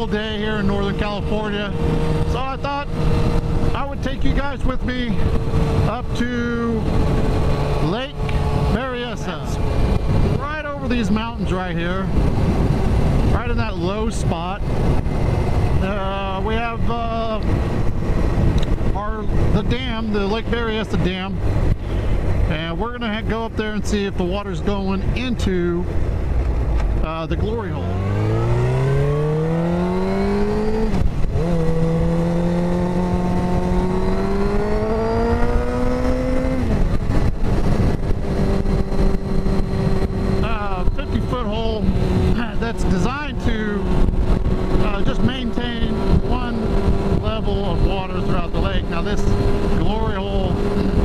beautiful day here in Northern California. So I thought I would take you guys with me up to Lake Berryessa. Right over these mountains right here. Right in that low spot. Uh, we have uh, our the dam, the Lake Berryessa Dam. And we're gonna go up there and see if the water's going into uh, the glory hole. Uh, 50 foot hole that's designed to uh, just maintain one level of water throughout the lake. Now this glory hole,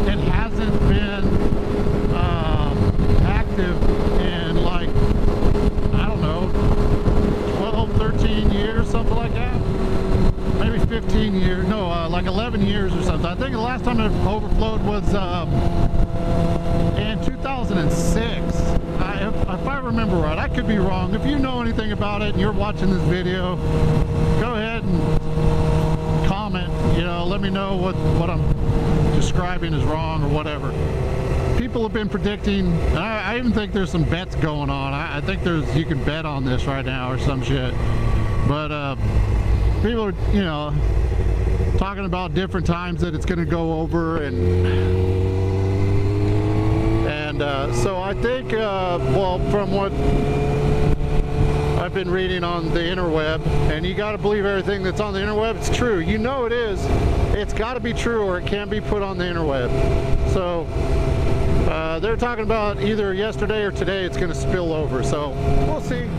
it hasn't been uh, active in like, I don't know, 12, 13 years, something like that. Maybe 15 years, no, uh, like 11 years or something. I think the last time it overflowed was um, in 2006. I, if, if I remember right, I could be wrong. If you know anything about it and you're watching this video, go ahead and. You know, let me know what, what I'm describing is wrong or whatever. People have been predicting, I, I even think there's some bets going on. I, I think there's, you can bet on this right now or some shit. But uh, people are, you know, talking about different times that it's going to go over and and uh, so I think, uh, well, from what I've been reading on the interweb, and you got to believe everything that's on the interweb. It's true. You know it is. It's got to be true, or it can't be put on the interweb. So uh, they're talking about either yesterday or today it's going to spill over. So we'll see.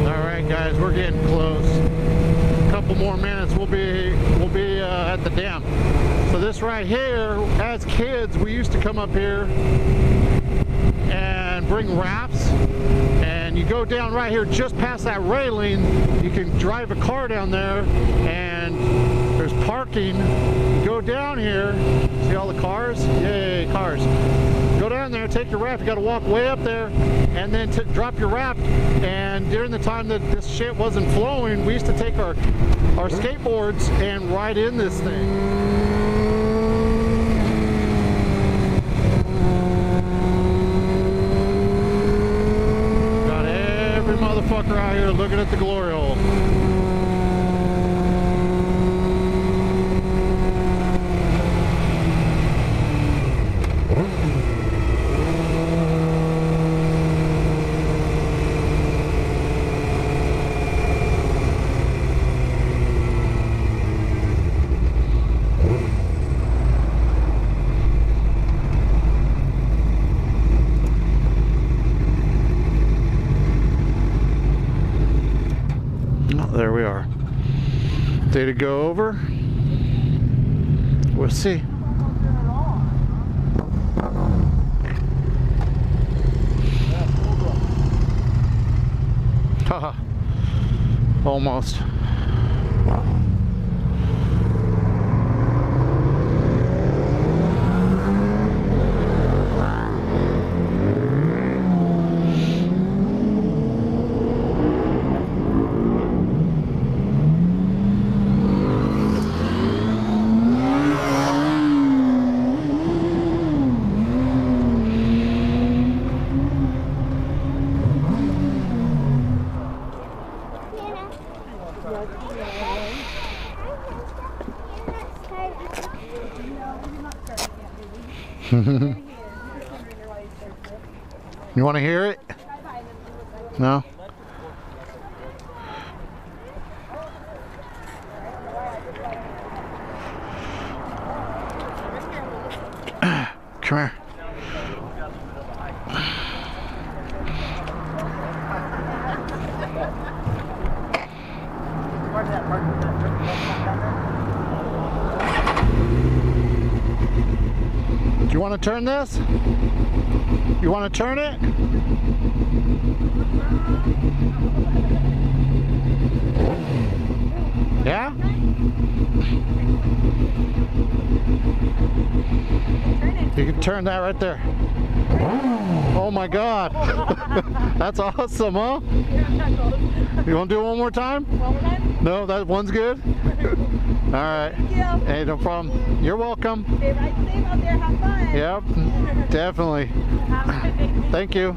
All right, guys, we're getting close. A couple more minutes, we'll be we'll be uh, at the dam. So this right here, as kids, we used to come up here and bring rafts, and you go down right here, just past that railing. You can drive a car down there, and there's parking. You go down here, see all the cars? Yay, cars! Go down there, take your raft. You got to walk way up there, and then drop your raft. And during the time that this shit wasn't flowing, we used to take our our skateboards and ride in this thing. Got every motherfucker out here looking at the glory hole. Oh, there we are. Day to go over. We'll see. Haha. Almost. You want to hear it? No? Come here. Want to turn this? You want to turn it? Yeah? You can turn that right there. Oh my god. That's awesome, huh? You want to do it one more time? One more time? No, that one's good? All right. Thank you. Hey, no problem. You're welcome. Stay right safe out there. Have fun. Yep, definitely. Have a good day. Thank you.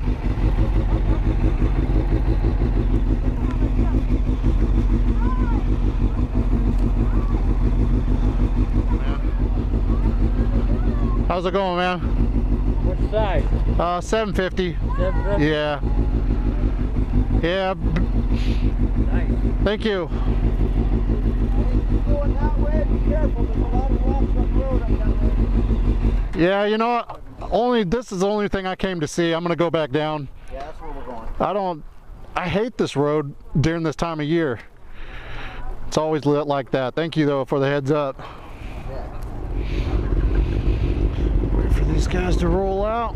How's it going, man? Which side? Uh, 750. Seven fifty? Yeah. Yeah. Nice. Thank you. Yeah, you know what? Only this is the only thing I came to see. I'm gonna go back down. Yeah, that's where we're going. I don't. I hate this road during this time of year. It's always lit like that. Thank you though for the heads up. Wait for these guys to roll out.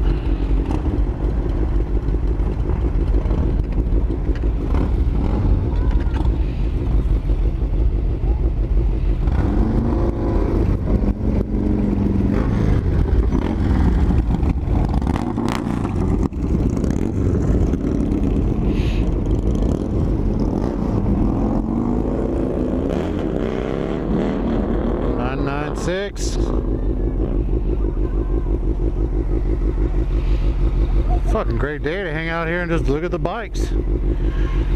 Fucking great day to hang out here and just look at the bikes.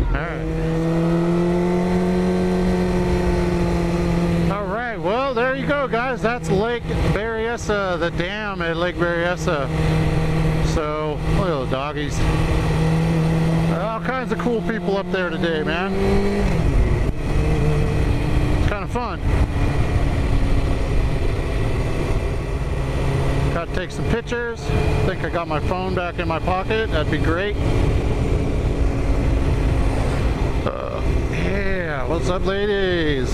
Alright. Alright, well there you go guys. That's Lake Berryessa, the dam at Lake Berryessa. So look at the doggies. All kinds of cool people up there today, man. It's kind of fun. Got to take some pictures. think I got my phone back in my pocket. That'd be great. Uh, yeah, what's up, ladies?